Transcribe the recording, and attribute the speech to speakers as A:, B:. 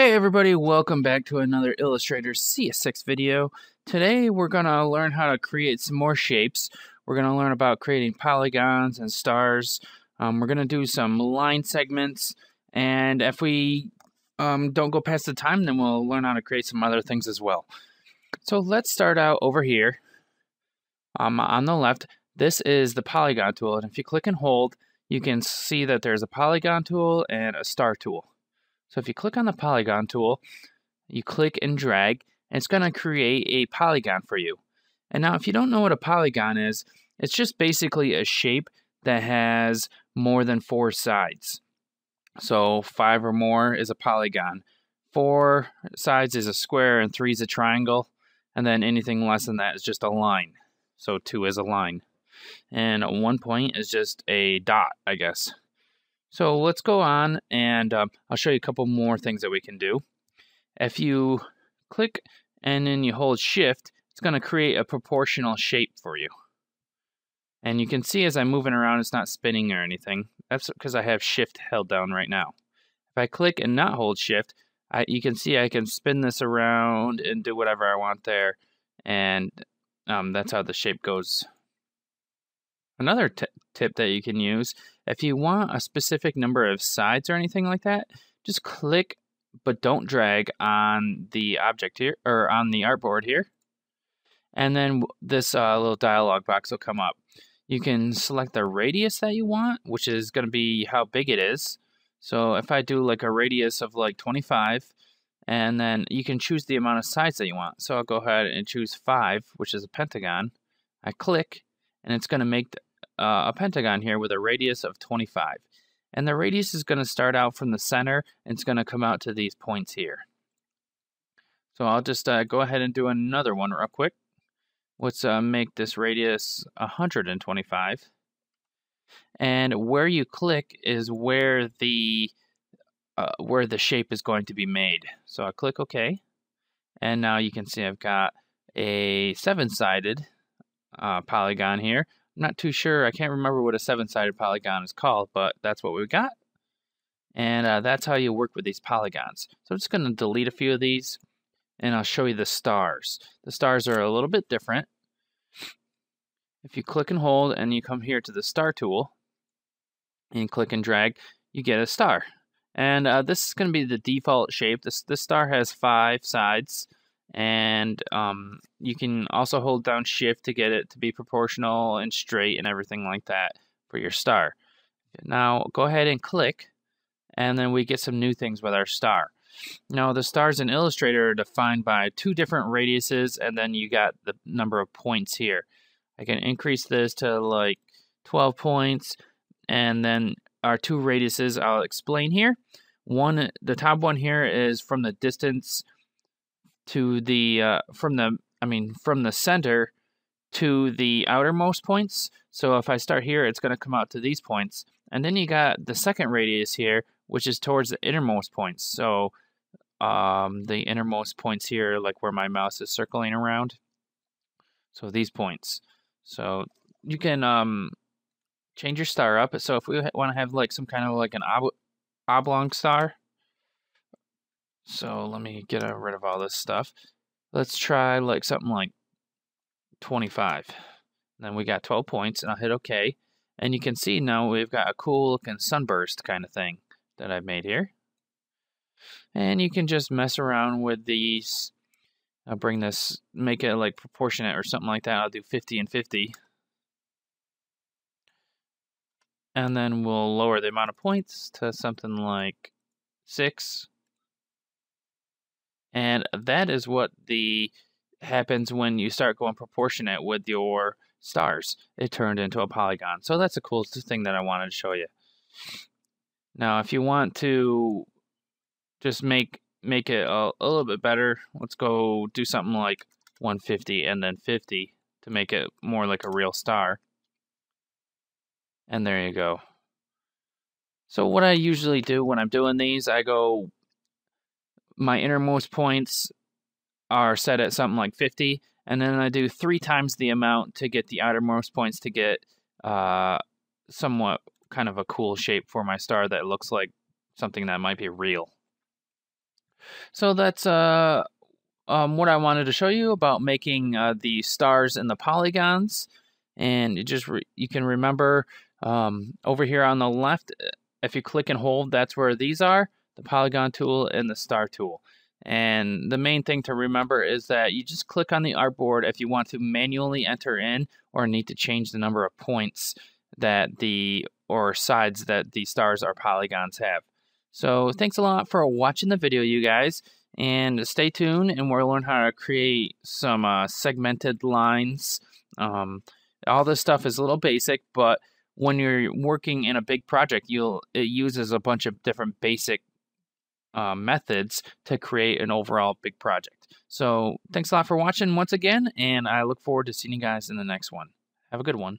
A: Hey everybody, welcome back to another Illustrator CS6 video. Today we're going to learn how to create some more shapes. We're going to learn about creating polygons and stars. Um, we're going to do some line segments and if we um, don't go past the time then we'll learn how to create some other things as well. So let's start out over here um, on the left. This is the polygon tool and if you click and hold you can see that there's a polygon tool and a star tool. So if you click on the polygon tool, you click and drag, and it's going to create a polygon for you. And now if you don't know what a polygon is, it's just basically a shape that has more than four sides. So five or more is a polygon. Four sides is a square and three is a triangle. And then anything less than that is just a line. So two is a line. And one point is just a dot, I guess. So let's go on and uh, I'll show you a couple more things that we can do. If you click and then you hold shift, it's going to create a proportional shape for you. And you can see as I'm moving around, it's not spinning or anything. That's because I have shift held down right now. If I click and not hold shift, I, you can see I can spin this around and do whatever I want there. And um, that's how the shape goes Another tip that you can use, if you want a specific number of sides or anything like that, just click but don't drag on the object here or on the artboard here. And then this uh, little dialog box will come up. You can select the radius that you want, which is going to be how big it is. So if I do like a radius of like 25, and then you can choose the amount of sides that you want. So I'll go ahead and choose 5, which is a pentagon. I click, and it's going to make uh, a pentagon here with a radius of 25. And the radius is going to start out from the center and it's going to come out to these points here. So I'll just uh, go ahead and do another one real quick. Let's uh, make this radius 125. And where you click is where the uh, where the shape is going to be made. So I click OK. And now you can see I've got a seven-sided uh, polygon here not too sure. I can't remember what a seven-sided polygon is called, but that's what we got. And uh, that's how you work with these polygons. So I'm just going to delete a few of these, and I'll show you the stars. The stars are a little bit different. If you click and hold, and you come here to the star tool, and click and drag, you get a star. And uh, this is going to be the default shape. This, this star has five sides and um, you can also hold down shift to get it to be proportional and straight and everything like that for your star. Now go ahead and click and then we get some new things with our star. Now the stars in Illustrator are defined by two different radiuses and then you got the number of points here. I can increase this to like 12 points and then our two radiuses I'll explain here. One, the top one here is from the distance to the uh, from the I mean from the center to the outermost points. So if I start here, it's going to come out to these points. And then you got the second radius here, which is towards the innermost points. So um, the innermost points here, like where my mouse is circling around. So these points. So you can um, change your star up. So if we want to have like some kind of like an ob oblong star, so let me get uh, rid of all this stuff. Let's try like something like 25. Then we got 12 points, and I'll hit OK. And you can see now we've got a cool looking sunburst kind of thing that I've made here. And you can just mess around with these. I'll bring this, make it like proportionate or something like that. I'll do 50 and 50. And then we'll lower the amount of points to something like 6. And that is what the happens when you start going proportionate with your stars. It turned into a polygon. So that's a cool thing that I wanted to show you. Now, if you want to just make make it a, a little bit better, let's go do something like 150 and then 50 to make it more like a real star. And there you go. So what I usually do when I'm doing these, I go my innermost points are set at something like 50, and then I do three times the amount to get the outermost points to get uh, somewhat kind of a cool shape for my star that looks like something that might be real. So that's uh, um, what I wanted to show you about making uh, the stars and the polygons. And you just you can remember um, over here on the left, uh, if you click and hold, that's where these are, the polygon tool and the star tool. And the main thing to remember is that you just click on the artboard if you want to manually enter in or need to change the number of points that the or sides that the stars or polygons have. So thanks a lot for watching the video, you guys. And stay tuned, and we'll learn how to create some uh, segmented lines. Um, all this stuff is a little basic, but when you're working in a big project, you'll it uses a bunch of different basic uh, methods to create an overall big project. So thanks a lot for watching once again, and I look forward to seeing you guys in the next one. Have a good one.